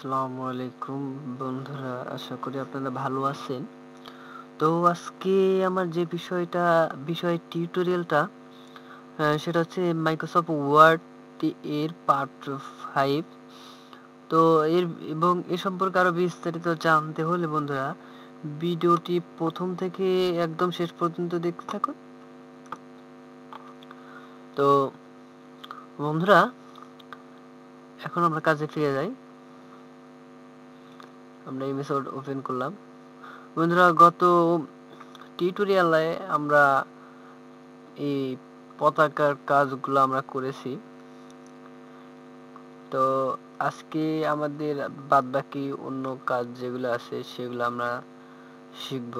আসসালামু আলাইকুম বন্ধুরা, আশা করি আপনারা ভালো আছেন। তো আজকে আমার যে বিষয়টা, বিষয় টিউটোরিয়ালটা সেটা হচ্ছে মাইক্রোসফট ওয়ার্ড এর পার্ট ফাইভ তো এর, এবং এ সম্পর্কে আরও বিস্তারিত জানতে হলে বন্ধুরা, ভিডিওটি প্রথম থেকে একদম শেষ পর্যন্ত দেখতে থাকুন। তো বন্ধুরা, এখন আমরা কাজে ফিরে যাই। আমরা এই মেথড ওপেন করলাম। বন্ধুরা, গত টিউটোরিয়ালে আমরা এই পতাকার কাজগুলো আমরা করেছি। তো আজকে আমাদের বাদ বাকি অন্য কাজ যেগুলো আছে, সেগুলো আমরা শিখব।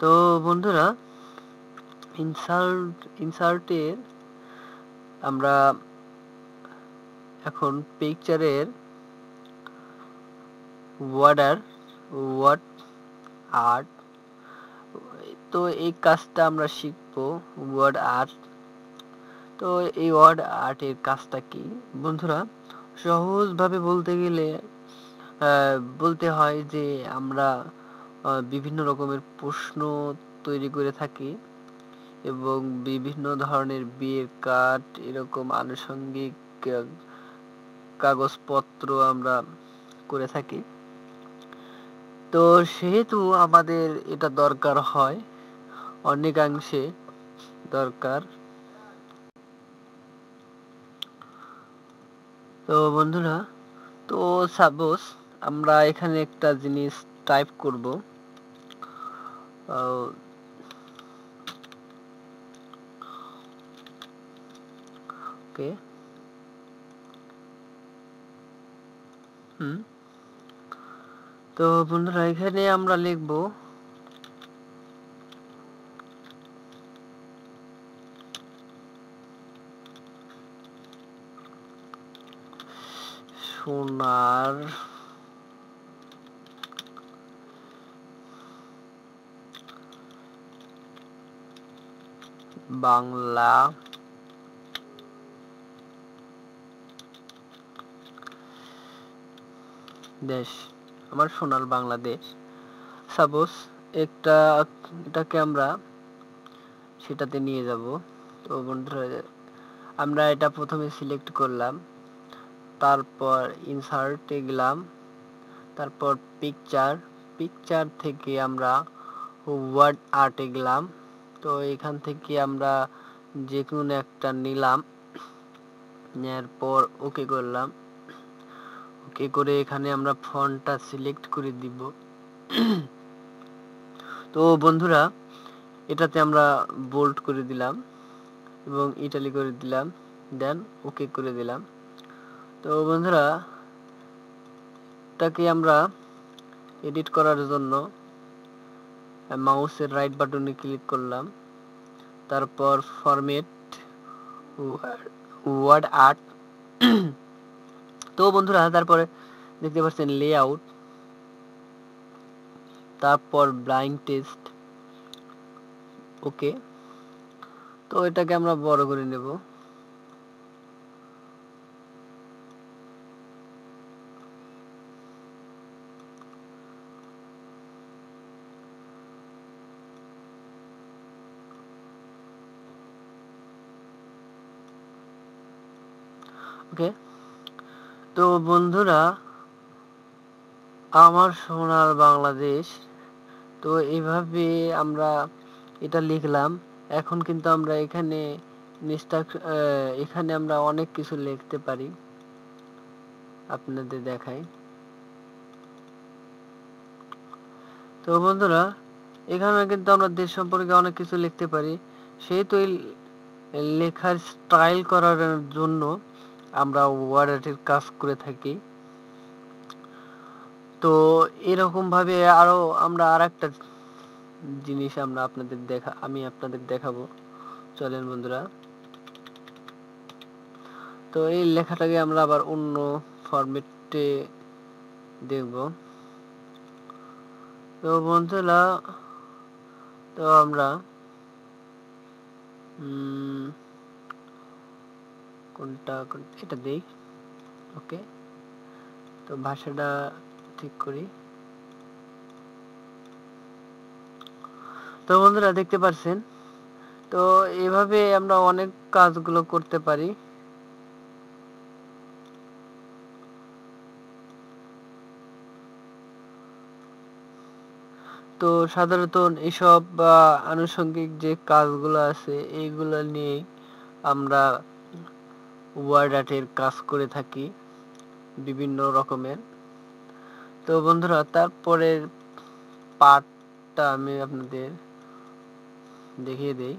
তো বন্ধুরা ইনসার্ট ইনসার্টের আমরা এখন পিকচারের ওয়ার্ডার ওয়ার্ড আর্ট তো এই কাজটা আমরা শিখব ওয়ার্ড আর্ট তো এই ওয়ার্ড আর্টের কাজটা কি? বন্ধুরা, সহজভাবে বলতে গেলে বলতে হয় যে আমরা বিভিন্ন রকমের প্রশ্ন তৈরি করে থাকি এবং বিভিন্ন ধরনের বিয়ের কার্ড এরকম আনুষঙ্গিক কাগজপত্র আমরা করে থাকি। তো সেহেতু আমাদের এটা দরকার হয়, অনেকাংশে দরকার। তো বন্ধুরা, তো সাপোজ আমরা এখানে একটা জিনিস টাইপ করব। ওকে হুম। তো বন্ধুরা এখানে আমরা লিখব সোনার বাংলা দেশ। আমার সোনার বাংলাদেশ। সাপোজ একটা, এটাকে আমরা সেটাতে নিয়ে যাব। তো বন্ধুরা, আমরা এটা প্রথমে সিলেক্ট করলাম। তারপর ইনসার্টে গেলাম। তারপর পিকচার পিকচার থেকে আমরা ওয়ার্ড আর্টে গেলাম। তো এখান থেকে আমরা যে কোনো একটা নিলাম। নেওয়ার পর ওকে করলাম। ওকে করে এখানে আমরা ফন্টটা সিলেক্ট করে দিব। তো বন্ধুরা, এটাতে আমরা বোল্ড করে দিলাম এবং ইটালি করে দিলাম দেন ওকে করে দিলাম। তো বন্ধুরা, এটাকে আমরা এডিট করার জন্য মাউসের রাইট বাটনে ক্লিক করলাম। তারপর ফরমেট ওয়ার্ড আর্ট তো বন্ধুরা, তারপরে দেখতে পাচ্ছেন লেআউট তারপর ব্লাইন্ড টেস্ট ওকে তো এটাকে আমরা বড় করে নেব। ওকে তো বন্ধুরা, আমার সোনার বাংলাদেশ, তো এইভাবে আমরা এটা লিখলাম। এখন কিন্তু আমরা এখানে এখানে আমরা অনেক কিছু লিখতে পারি। আপনাদের দেখাই। তো বন্ধুরা, এখানে কিন্তু আমরা দেশ সম্পর্কে অনেক কিছু লিখতে পারি। সেহেতু লেখার স্টাইল করার জন্য আমরা ওয়ার্ডের কাজ করে থাকি। তো এরকম ভাবে আরও আমরা আর একটা জিনিস আমরা আপনাদের দেখা, আমি আপনাদের দেখাবো। চলেন বন্ধুরা। তো এই লেখাটাকে আমরা আবার অন্য ফরম্যাটে দেখব। তো বন্ধুরা, তো আমরা কোনটা এটা দেই, ওকে? তো ভাষাটা ঠিক করি। তো বন্ধুরা দেখতে পাচ্ছেন তো এভাবে আমরা অনেক কাজগুলো করতে পারি। তো সাধারণত এসব আনুষঙ্গিক যে কাজগুলো আছে, এইগুলো নিয়ে আমরা ওয়ার্ড আর্টের কাজ করে থাকি বিভিন্ন রকমের। তো বন্ধুরা, তারপরের পার্টটা আমি আপনাদের দেখিয়ে দিই।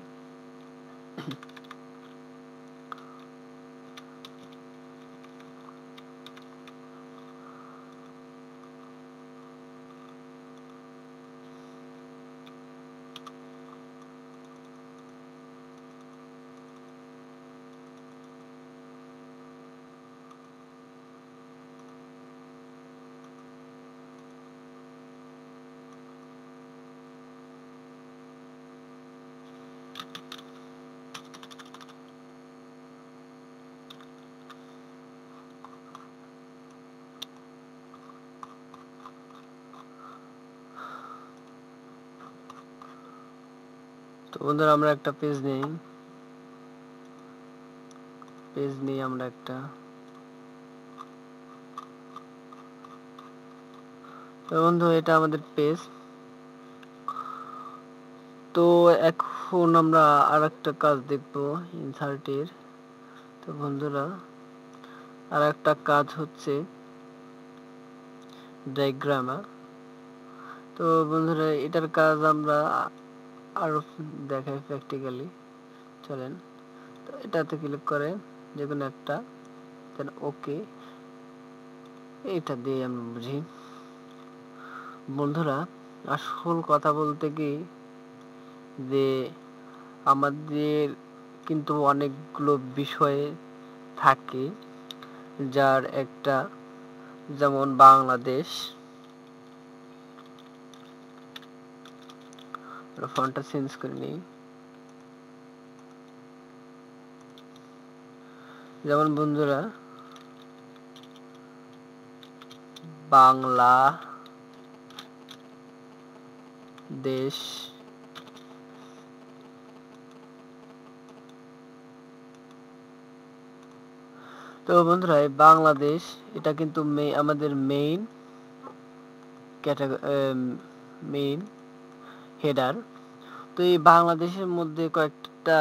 বন্ধুরা, আমরা একটা পেজ নেই। পেজ নেই আমরা একটা। বন্ধু, এটা আমাদের পেজ তো এখন আমরা আর একটা কাজ দেখব ইনসার্টের তো বন্ধুরা আর একটা কাজ হচ্ছে ডায়াগ্রামা তো বন্ধুরা, এটার কাজ আমরা আরও দেখাই প্র্যাকটিক্যালি চলেন, তো এটাতে ক্লিক করে যে কোনো একটা ওকে এটা দিয়ে আমরা বুঝি। বন্ধুরা, আসল কথা বলতে কি? যে আমাদের কিন্তু অনেকগুলো বিষয়ে থাকে, যার একটা, যেমন বাংলাদেশ ফন্টটা চেঞ্জ করে নিই যেমন বন্ধুরা, বাংলা দেশ, তো বন্ধুরা বাংলাদেশ, এটা কিন্তু আমাদের মেইন মেইন হেডার তো এই বাংলাদেশের মধ্যে কয়েকটা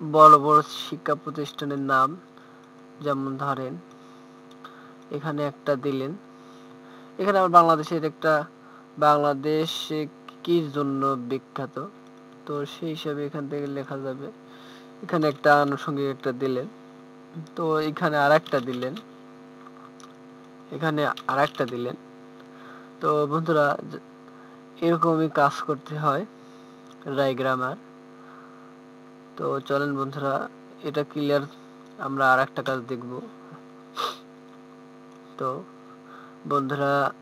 বড় বড় শিক্ষা প্রতিষ্ঠানের নাম যেমন ধরেন, এখানে একটা দিলেন। এখানে আবার বাংলাদেশের একটা, বাংলাদেশ কি জন্য বিখ্যাত? তো সেই হিসাবে এখান থেকে লেখা যাবে। এখানে একটা আনুষঙ্গিক একটা দিলেন। তো এখানে আর একটা দিলেন। এখানে আর একটা দিলেন। তো বন্ধুরা এরকমই কাজ করতে হয় রাইগ্রামার তো চলেন বন্ধুরা, এটা ক্লিয়ার আমরা আর একটা কাজ দেখব। তো বন্ধুরা,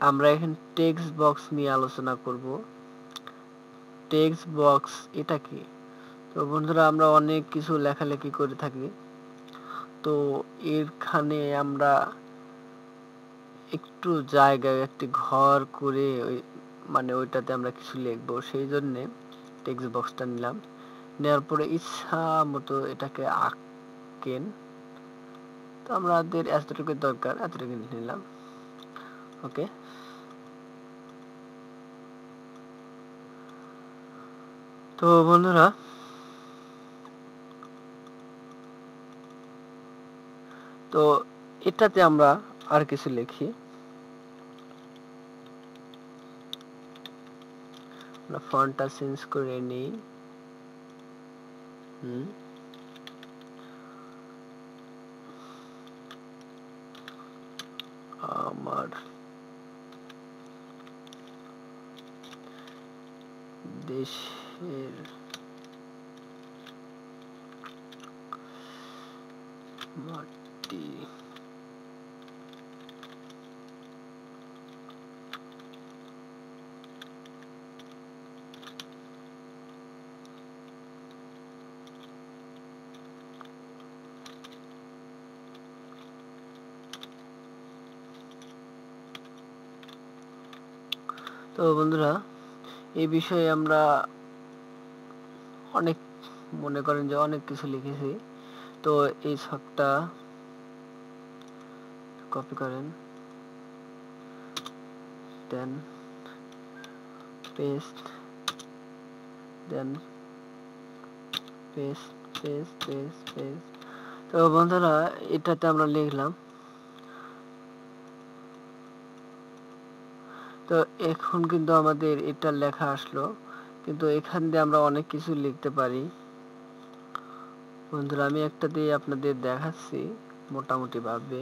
আমরা এখন টেক্সট বক্স নিয়ে আলোচনা করব। টেক্সট বক্স এটা কি? তো বন্ধুরা, আমরা অনেক কিছু লেখালেখি করে থাকি। তো এখানে আমরা একটু জায়গায় একটি ঘর করে ওই মানে ওইটাতে আমরা কিছু লিখব। সেই জন্যে টেক্সট বক্সটা নিলাম। নেওয়ার পরে ইচ্ছা মতো এটাকে আঁকেন। তো আমাদের এতটুকু দরকার এতটুকু নিলাম। ওকে? তো বন্ধুরা, তো এটাতে আমরা আর কিছু লিখি। আমরা ফন্টটা চেঞ্জ করে নিই হুম আমার দেশের মাটি তো বন্ধুরা, এই বিষয়ে আমরা অনেক মনে করেন যে অনেক কিছু লিখেছি। তো এই ছকটা কপি করেন দেন পেস্ট দেন পেস্ট পেস্ট পেস্ট পেস্ট তো বন্ধুরা, এটাতে আমরা লিখলাম তো এখন কিন্তু আমাদের এটা লেখা আসলো। কিন্তু এখান দিয়ে আমরা অনেক কিছু লিখতে পারি। বন্ধুরা, আমি একটা দিয়ে আপনাদের দেখাচ্ছি মোটামুটি ভাবে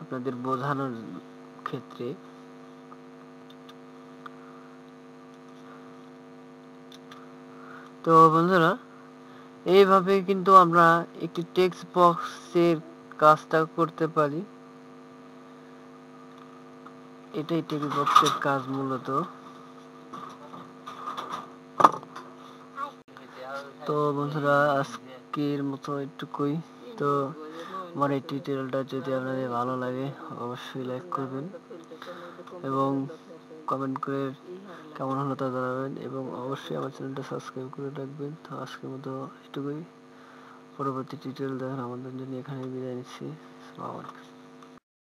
আপনাদের বোঝানোর ক্ষেত্রে। তো বন্ধুরা, এইভাবে কিন্তু আমরা একটি টেক্সট বক্সের কাজটা করতে পারি। এটাই টেক্সট বক্সের কাজ মূলত। তো বন্ধুরা, আজকের মতো একটুকুই তো আমার এই টিউটোরিয়ালটা যদি আপনাদের ভালো লাগে, অবশ্যই লাইক করবেন এবং কমেন্ট করে কেমন হলো তা জানাবেন এবং অবশ্যই আমার চ্যানেলটা সাবস্ক্রাইব করে রাখবেন। তো আজকের মতো এটুকুই। পরবর্তী টিউটোরিয়াল দেখার আমাদের জন্য এখানে বিদায় নিচ্ছি। আলাইকুম।